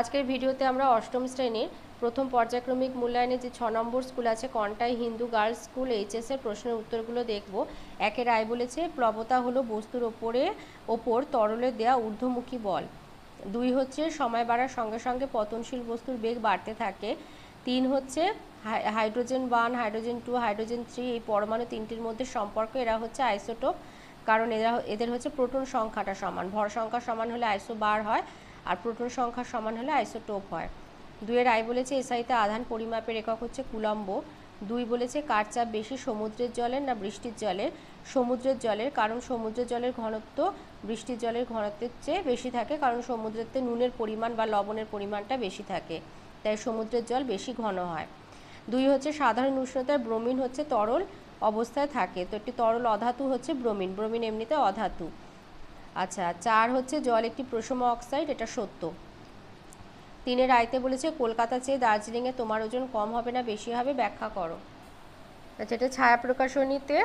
আজকের ভিডিওতে আমরা অষ্টম শ্রেণির প্রথম পর্যায়ক্রমিক মূল্যায়নে যে ছ নম্বর স্কুল আছে, Contai Hindu girls school HS এর প্রশ্নের উত্তরগুলো দেখব। একে রায় বলেছে প্লবতা হলো বস্তুর ওপরে, ওপর তরলে দেয়া ঊর্ধ্বমুখী বল। দুই হচ্ছে, সময় বাড়ার সঙ্গে সঙ্গে পতনশীল বস্তুর বেগ বাড়তে থাকে। তিন হচ্ছে hydrogen one, hydrogen two, hydrogen three এই পরমাণু তিনটির মধ্যে সম্পর্ক। এরা হচ্ছে আইসোটোপ, কারণ এরা, এদের হচ্ছে প্রোটন সংখ্যাটা সমান। ভর সংখ্যা সমান হলে আইসো বার হয়। আর প্রোটন সংখ্যা সমান হলে আইসোটোপ হয়। দুইয়ের আই বলেছে এসআইতে আধান পরিমাপের একক হচ্ছে কুলম্ব। দুই বলেছে কার চাপ বেশি, সমুদ্রের জলের না বৃষ্টির জলের? সমুদ্রের জলের, কারণ সমুদ্রের জলের ঘনত্ব বৃষ্টির জলের ঘনত্বের চেয়ে বেশি থাকে, কারণ সমুদ্রেতে নুনের পরিমাণ বা লবণের পরিমাণটা বেশি থাকে, তাই সমুদ্রের জল বেশি ঘন হয়। দুই হচ্ছে সাধারণ উষ্ণতায় ব্রোমিন হচ্ছে তরল অবস্থায় থাকে, তো একটি তরল অধাতু হচ্ছে ব্রোমিন ব্রোমিন এমনিতে অধাতু। আচ্ছা চার হচ্ছে জল, একটি প্রশম অক্সাইড, এটা সত্য। তিনের আয়তে বলেছে, কলকাতা চেয়ে দার্জিলিংয়ে তোমার ওজন কম হবে না, বেশি হবে, ব্যাখ্যা করো। আচ্ছা এটা ছায়া প্রকাশনীতে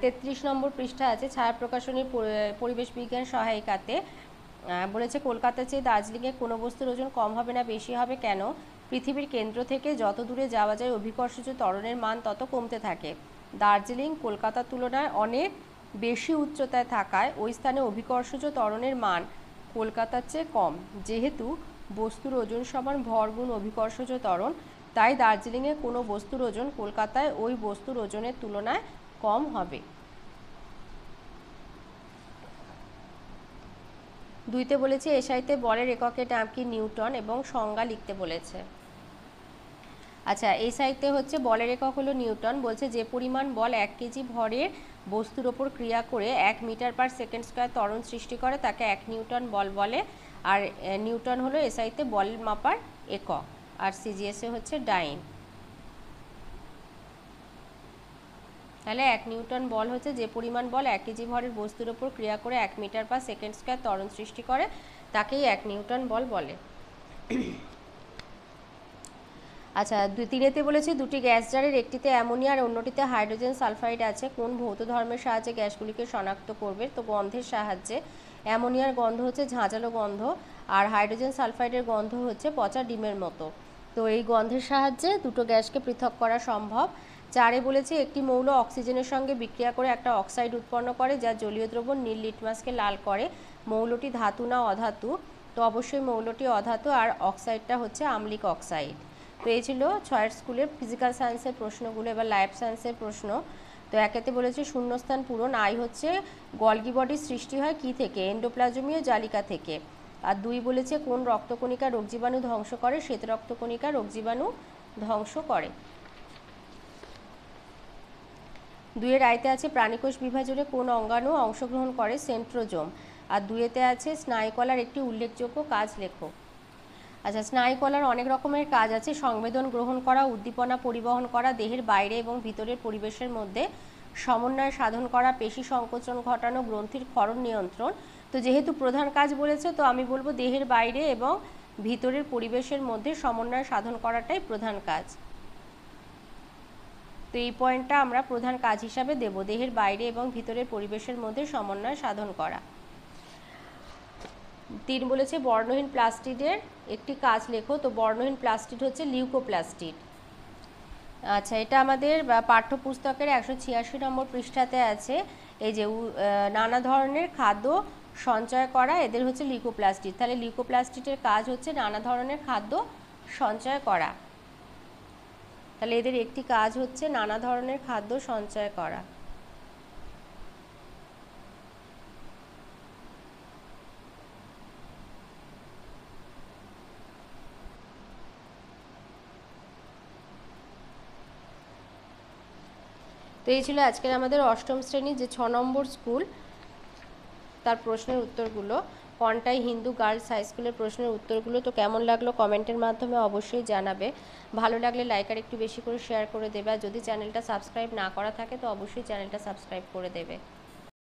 তেত্রিশ নম্বর পৃষ্ঠা আছে, ছায়া প্রকাশনীর পরিবেশ বিজ্ঞান সহায়িকাতে বলেছে, কলকাতা চেয়ে দার্জিলিংয়ে কোনো বস্তুর ওজন কম হবে না, বেশি হবে কেন? পৃথিবীর কেন্দ্র থেকে যত দূরে যাওয়া যায়, অভিকর্ষজ ত্বরণের মান তত কমতে থাকে। দার্জিলিং কলকাতার তুলনায় অনেক বেশি উচ্চতায় থাকায় ওই স্থানে অভিকর্ষজ ত্বরণের মান কলকাতার চেয়ে কম। যেহেতু বস্তুর ওজন সমান ভরগুণ অভিকর্ষজ ত্বরণ, তাই দার্জিলিংয়ে কোনো বস্তুর ওজন কলকাতায় ওই বস্তুর ওজনের তুলনায় কম হবে। দুইতে বলেছে, এসআইতে বলের এককের নাম কি নিউটন এবং সংজ্ঞা লিখতে বলেছে। আচ্ছা এই সাইতে হচ্ছে বলের একক হলো নিউটন। বলছে, যে পরিমাণ বল এক কেজি ভরের বস্তুর ওপর ক্রিয়া করে এক মিটার পার সেকেন্ড স্কোয়ার ত্বরণ সৃষ্টি করে, তাকে এক নিউটন বল বলে। আর নিউটন হলো এসআইতে বল মাপার একক, আর সিজিএসএ হচ্ছে ডাইন। তাহলে এক নিউটন বল হচ্ছে যে পরিমাণ বল এক কেজি ভরের বস্তুর ওপর ক্রিয়া করে এক মিটার পার সেকেন্ড স্কোয়ার ত্বরণ সৃষ্টি করে, তাকেই এক নিউটন বল বলে। আচ্ছা দুই তিনেতে বলেছে, দুটি গ্যাস জারের একটিতে অ্যামোনিয়া আর অন্যটিতে হাইড্রোজেন সালফাইড আছে। কোন ভৌত ধর্মের সাহায্যে গ্যাসগুলিকে শনাক্ত করবে? তো গন্ধের সাহায্যে। অ্যামোনিয়ার গন্ধ হচ্ছে ঝাঁঝালো গন্ধ আর হাইড্রোজেন সালফাইডের গন্ধ হচ্ছে পচা ডিমের মতো। তো এই গন্ধের সাহায্যে দুটো গ্যাসকে পৃথক করা সম্ভব। চারে বলেছে, একটি মৌল অক্সিজেনের সঙ্গে বিক্রিয়া করে একটা অক্সাইড উৎপন্ন করে, যা জলীয় দ্রবণ নীল লিটমাসকে লাল করে। মৌলটি ধাতু না অধাতু। তো অবশ্যই মৌলটি অধাতু আর অক্সাইডটা হচ্ছে আম্লিক অক্সাইড। তো এই ছিল ছয়ের স্কুলের ফিজিক্যাল সায়েন্সের প্রশ্নগুলো, এবার লাইফ সায়েন্সের প্রশ্ন। তো একেতে বলেছে, শূন্যস্থান পূরণ, আই হচ্ছে গলগি বডির সৃষ্টি হয় কি থেকে? এন্ডোপ্লাজমীয় জালিকা থেকে। আর দুই বলেছে, কোন রক্তকণিকা রোগ জীবাণু ধ্বংস করে? শ্বেত রক্তকণিকা রোগ জীবাণু ধ্বংস করে। দুইয়ের আয়তে আছে, প্রাণীকোষ বিভাজনে কোন অঙ্গাণু অংশগ্রহণ করে? সেন্ট্রোজোম। আর দুয়েতে আছে, স্নায়ুকলার একটি উল্লেখযোগ্য কাজ লেখো আচ্ছা স্নায়ুকলার অনেক রকমের কাজ আছে। সংবেদন গ্রহণ করা, উদ্দীপনা পরিবহন করা, দেহের বাইরে এবং ভিতরের পরিবেশের মধ্যে সমন্বয় সাধন করা, পেশি সংকোচন ঘটানো, গ্রন্থির ক্ষরণ নিয়ন্ত্রণ। তো যেহেতু প্রধান কাজ বলেছে, তো আমি বলব দেহের বাইরে এবং ভিতরের পরিবেশের মধ্যে সমন্বয় সাধন করাটাই প্রধান কাজ। তো এই পয়েন্টটা আমরা প্রধান কাজ হিসাবে দেব, দেহের বাইরে এবং ভিতরের পরিবেশের মধ্যে সমন্বয় সাধন করা। তিন বলেছে বর্ণহীন প্লাস্টিডের একটি কাজ লেখো, তো বর্ণহীন প্লাস্টিড হচ্ছে লিউকোপ্লাস্টিড। আচ্ছা এটা আমাদের পাঠ্যপুস্তকের একশো ছিয়াশি নম্বর পৃষ্ঠাতে আছে। এই যে নানা ধরনের খাদ্য সঞ্চয় করা, এদের হচ্ছে লিউকোপ্লাস্টিড। তাহলে লিউকোপ্লাস্টিডের কাজ হচ্ছে নানা ধরনের খাদ্য সঞ্চয় করা। তাহলে এদের একটি কাজ হচ্ছে নানা ধরনের খাদ্য সঞ্চয় করা। এই ছিল আজকের আমাদের অষ্টম শ্রেণি, যে ছ নম্বর স্কুল। তার প্রশ্নের উত্তরগুলো। কন্টাই হিন্দু গার্লস হাই স্কুলের প্রশ্নের উত্তরগুলো তো কেমন লাগল কমেন্টের মাধ্যমে অবশ্যই জানাবে। ভালো লাগলে লাইক আর একটু বেশি করে শেয়ার করে দেবে। আর যদি চ্যানেলটা সাবস্ক্রাইব না করা থাকে তো অবশ্যই চ্যানেলটা সাবস্ক্রাইব করে দেবে।